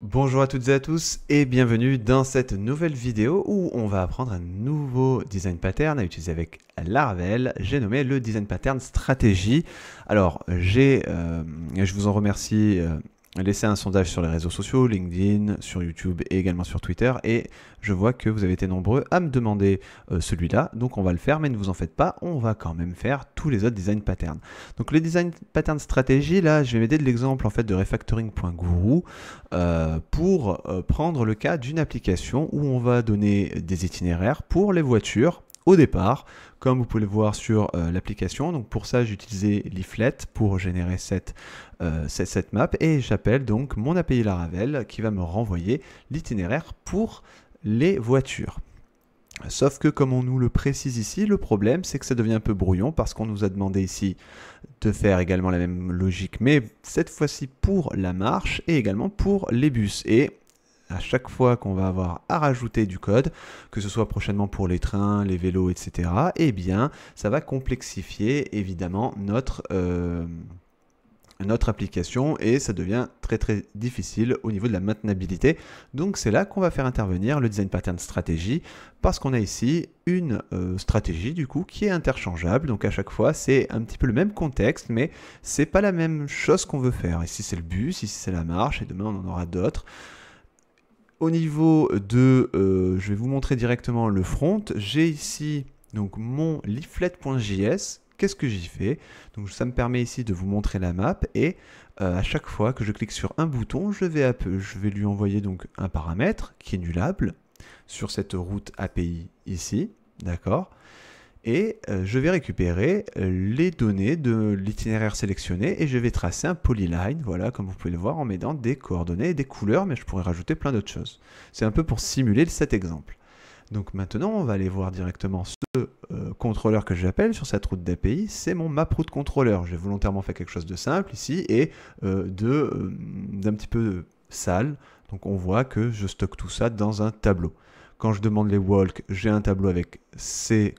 Bonjour à toutes et à tous et bienvenue dans cette nouvelle vidéo où on va apprendre un nouveau design pattern à utiliser avec Laravel. J'ai nommé le design pattern stratégie. Alors, j'ai, euh, je vous en remercie euh, laissé un sondage sur les réseaux sociaux, LinkedIn, sur YouTube et également sur Twitter. Et je vois que vous avez été nombreux à me demander euh, celui-là. Donc on va le faire, mais ne vous en faites pas, on va quand même faire tous les autres design patterns. Donc les design pattern stratégie, là, je vais m'aider de l'exemple en fait de refactoring.guru euh, pour euh, prendre le cas d'une application où on va donner des itinéraires pour les voitures au départ, comme vous pouvez le voir sur euh, l'application. Donc pour ça, j'ai utilisé Leaflet pour générer euh, cette, cette, map et j'appelle donc mon API Laravel qui va me renvoyer l'itinéraire pour les voitures. Sauf que comme on nous le précise ici, le problème c'est que ça devient un peu brouillon parce qu'on nous a demandé ici de faire également la même logique, mais cette fois-ci pour la marche et également pour les bus. Et à chaque fois qu'on va avoir à rajouter du code, que ce soit prochainement pour les trains, les vélos, etc., eh bien, ça va complexifier évidemment notre, euh, notre application et ça devient très très difficile au niveau de la maintenabilité. Donc c'est là qu'on va faire intervenir le design pattern stratégie parce qu'on a ici une euh, stratégie du coup qui est interchangeable. Donc à chaque fois c'est un petit peu le même contexte mais c'est pas la même chose qu'on veut faire. Ici c'est le bus, ici c'est la marche et demain on en aura d'autres. Au niveau de, euh, je vais vous montrer directement le front. J'ai ici donc mon leaflet.js. Qu'est-ce que j'y fais? Donc ça me permet ici de vous montrer la map et euh, à chaque fois que je clique sur un bouton, je vais, je vais lui envoyer donc un paramètre qui est nullable sur cette route API ici, d'accord? Et euh, je vais récupérer euh, les données de l'itinéraire sélectionné et je vais tracer un polyline, voilà, comme vous pouvez le voir, en mettant des coordonnées et des couleurs, mais je pourrais rajouter plein d'autres choses. C'est un peu pour simuler cet exemple. Donc maintenant, on va aller voir directement ce euh, contrôleur que j'appelle sur cette route d'API, c'est mon map route contrôleur. J'ai volontairement fait quelque chose de simple ici et d'un petit peu sale. Donc on voit que je stocke tout ça dans un tableau. Quand je demande les walk, j'ai un tableau avec cette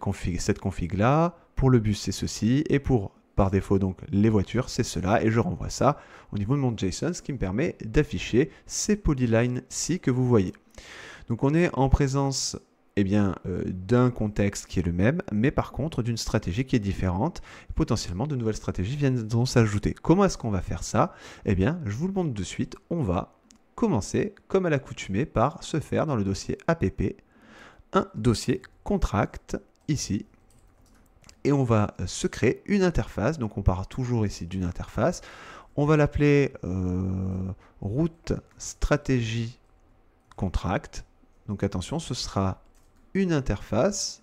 config-là. Pour le bus, c'est ceci. Et pour, par défaut, donc les voitures, c'est cela. Et je renvoie ça au niveau de mon JSON, ce qui me permet d'afficher ces polylines-ci que vous voyez. Donc on est en présence eh bien, euh, d'un contexte qui est le même, mais par contre d'une stratégie qui est différente. potentiellement, de nouvelles stratégies viendront s'ajouter. Comment est-ce qu'on va faire ça? Eh bien, je vous le montre de suite. On va commencer, comme à l'accoutumée, par se faire dans le dossier app un dossier contract ici. Et on va euh, se créer une interface. Donc on part toujours ici d'une interface. On va l'appeler euh, route stratégie contract. Donc attention, ce sera une interface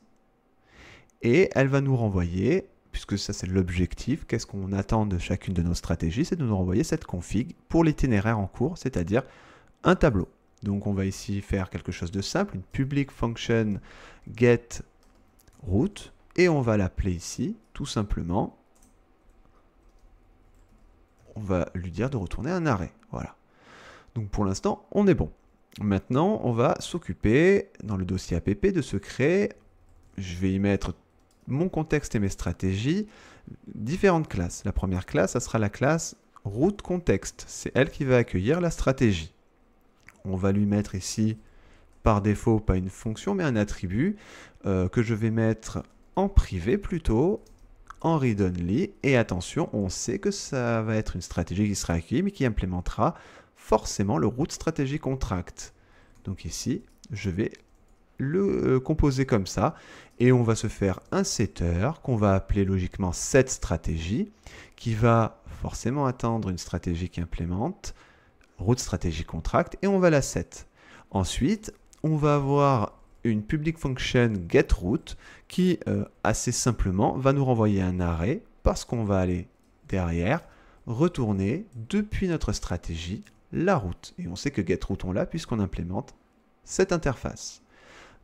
et elle va nous renvoyer puisque ça c'est l'objectif, qu'est-ce qu'on attend de chacune de nos stratégies, c'est de nous renvoyer cette config pour l'itinéraire en cours, c'est-à-dire un tableau. Donc on va ici faire quelque chose de simple, une public function get route, et on va l'appeler ici, tout simplement, on va lui dire de retourner un arrêt. Voilà. Donc pour l'instant, on est bon. Maintenant, on va s'occuper, dans le dossier app, de se créer, je vais y mettre mon contexte et mes stratégies, différentes classes. La première classe, ça sera la classe route contexte. C'est elle qui va accueillir la stratégie. On va lui mettre ici, par défaut, pas une fonction, mais un attribut euh, que je vais mettre en privé plutôt, en read-only. Et attention, on sait que ça va être une stratégie qui sera accueillie, mais qui implémentera forcément le route stratégie contract. Donc ici, je vais le euh, composer comme ça et on va se faire un setter qu'on va appeler logiquement set stratégie qui va forcément attendre une stratégie qui implémente route stratégie contract et on va la set. Ensuite, on va avoir une public function getRoute qui euh, assez simplement va nous renvoyer un arrêt parce qu'on va aller derrière retourner depuis notre stratégie la route. Et on sait que getRoute on l'a puisqu'on implémente cette interface.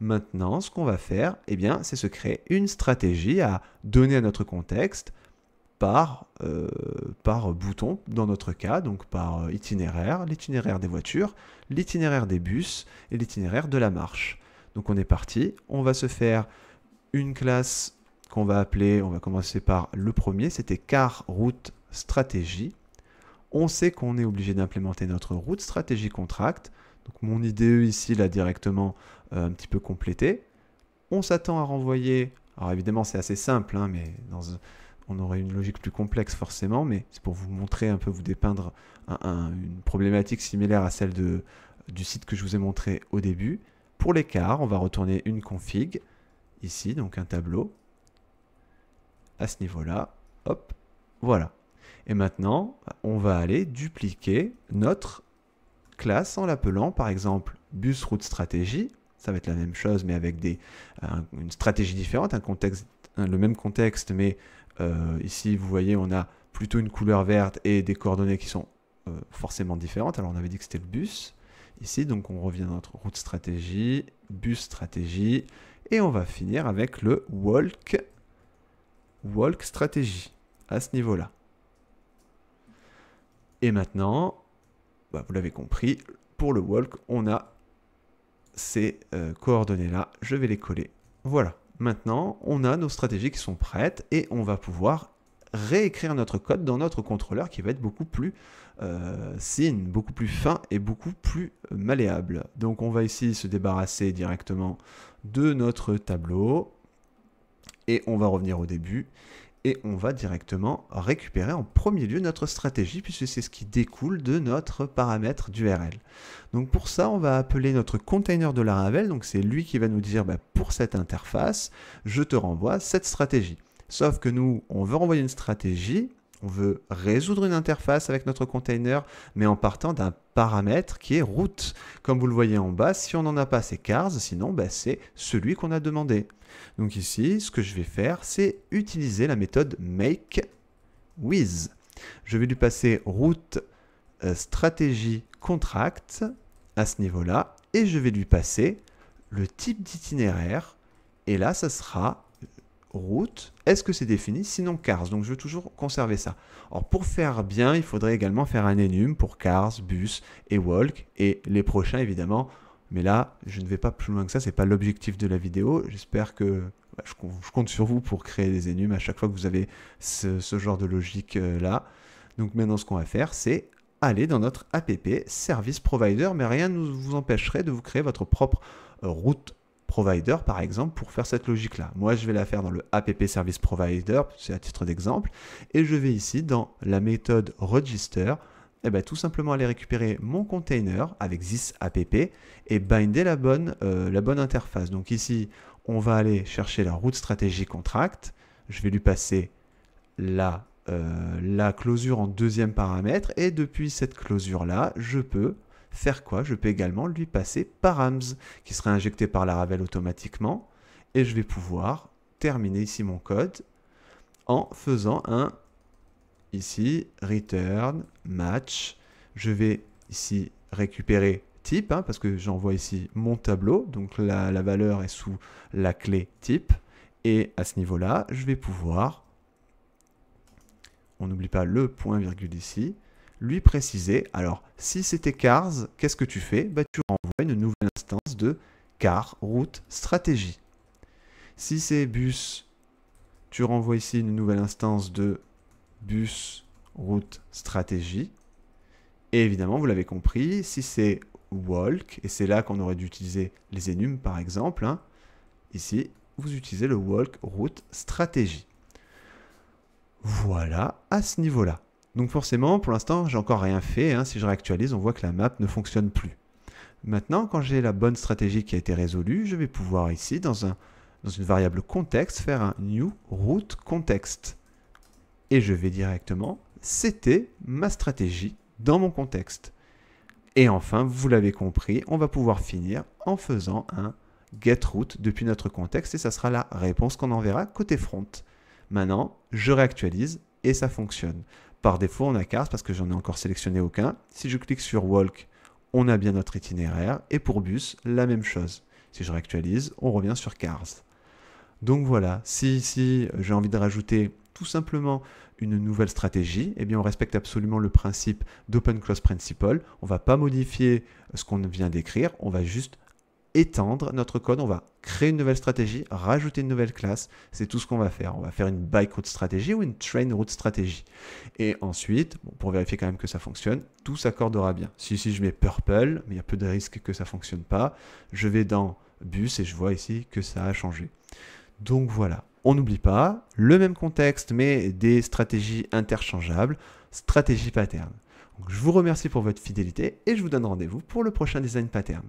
Maintenant, ce qu'on va faire, eh bien, c'est se créer une stratégie à donner à notre contexte par, euh, par bouton, dans notre cas, donc par euh, itinéraire, l'itinéraire des voitures, l'itinéraire des bus et l'itinéraire de la marche. Donc on est parti, on va se faire une classe qu'on va appeler, on va commencer par le premier, c'était car route stratégie. On sait qu'on est obligé d'implémenter notre route stratégie contract. Donc mon IDE ici l'a directement euh, un petit peu complété. On s'attend à renvoyer, alors évidemment c'est assez simple, hein, mais on aurait une logique plus complexe forcément, mais c'est pour vous montrer un peu, vous dépeindre une problématique similaire à celle du site que je vous ai montré au début. Pour l'écart, on va retourner une config, ici, donc un tableau, à ce niveau-là, hop, voilà. Et maintenant, on va aller dupliquer notre classe en l'appelant par exemple bus route stratégie. Ça va être la même chose mais avec des, une stratégie différente, un contexte, le même contexte mais euh, ici vous voyez on a plutôt une couleur verte et des coordonnées qui sont euh, forcément différentes. Alors on avait dit que c'était le bus. Ici donc on revient dans notre route stratégie, bus stratégie et on va finir avec le walk, walk stratégie à ce niveau-là. Et maintenant, bah, vous l'avez compris, pour le walk, on a ces euh, coordonnées-là. Je vais les coller. Voilà. Maintenant, on a nos stratégies qui sont prêtes et on va pouvoir réécrire notre code dans notre contrôleur qui va être beaucoup plus euh, beaucoup plus fin et beaucoup plus malléable. Donc on va ici se débarrasser directement de notre tableau et on va revenir au début et on va directement récupérer en premier lieu notre stratégie puisque c'est ce qui découle de notre paramètre d'URL. Donc pour ça, on va appeler notre container de Laravel, donc c'est lui qui va nous dire bah, pour cette interface, je te renvoie cette stratégie. Sauf que nous, on veut renvoyer une stratégie, on veut résoudre une interface avec notre container, mais en partant d'un paramètre qui est route. Comme vous le voyez en bas, si on n'en a pas, c'est cars, sinon bah, c'est celui qu'on a demandé. Donc ici, ce que je vais faire, c'est utiliser la méthode make with. Je vais lui passer route euh, stratégie contract à ce niveau-là, et je vais lui passer le type d'itinéraire, et là, ça sera route, est-ce que c'est défini? Sinon cars, donc je veux toujours conserver ça. Alors pour faire bien, il faudrait également faire un enum pour cars, bus et walk, et les prochains évidemment. Mais là, je ne vais pas plus loin que ça, c'est pas l'objectif de la vidéo. J'espère que bah, je, compte sur vous pour créer des enums à chaque fois que vous avez ce, genre de logique euh, là. Donc maintenant, ce qu'on va faire, c'est aller dans notre app service provider, mais rien ne vous empêcherait de vous créer votre propre euh, route provider, par exemple, pour faire cette logique-là. Moi, je vais la faire dans le app service provider, c'est à titre d'exemple, et je vais ici dans la méthode register, et eh bien, tout simplement aller récupérer mon container avec this app et binder la bonne, euh, la bonne interface. Donc ici, on va aller chercher la route stratégie contract. Je vais lui passer la, euh, la closure en deuxième paramètre et depuis cette closure-là, je peux faire quoi? Je peux également lui passer params qui sera injecté par la Ravel automatiquement et je vais pouvoir terminer ici mon code en faisant un ici return match. Je vais ici récupérer type hein, parce que j'envoie ici mon tableau. Donc la, la valeur est sous la clé type. Et à ce niveau là je vais pouvoir on n'oublie pas le point virgule ici lui préciser, alors si c'était cars, qu'est-ce que tu fais? Bah, Tu renvoies une nouvelle instance de car route stratégie. Si c'est bus, tu renvoies ici une nouvelle instance de bus route stratégie. Et évidemment, vous l'avez compris, si c'est walk, et c'est là qu'on aurait dû utiliser les enums par exemple, hein, ici, vous utilisez le walk route stratégie. Voilà à ce niveau-là. Donc forcément, pour l'instant, j'ai encore rien fait. Hein. Si je réactualise, on voit que la map ne fonctionne plus. Maintenant, quand j'ai la bonne stratégie qui a été résolue, je vais pouvoir ici, dans, un, dans une variable contexte, faire un new route context. Et je vais directement, c'était ma stratégie dans mon contexte. Et enfin, vous l'avez compris, on va pouvoir finir en faisant un get route depuis notre contexte et ça sera la réponse qu'on enverra côté front. Maintenant, je réactualise et ça fonctionne. Par défaut, on a cars parce que j'en ai encore sélectionné aucun. Si je clique sur walk, on a bien notre itinéraire. Et pour bus, la même chose. Si je réactualise, on revient sur cars. Donc voilà, si ici j'ai envie de rajouter tout simplement une nouvelle stratégie, eh bien on respecte absolument le principe d'Open Close Principle. On ne va pas modifier ce qu'on vient d'écrire, on va juste étendre notre code, on va créer une nouvelle stratégie, rajouter une nouvelle classe. C'est tout ce qu'on va faire. On va faire une bike route stratégie ou une train route stratégie. Et ensuite, pour vérifier quand même que ça fonctionne, tout s'accordera bien. Si ici je mets purple, mais il y a peu de risques que ça ne fonctionne pas, je vais dans bus et je vois ici que ça a changé. Donc voilà, on n'oublie pas le même contexte mais des stratégies interchangeables, stratégie pattern. je vous remercie pour votre fidélité et je vous donne rendez-vous pour le prochain design pattern.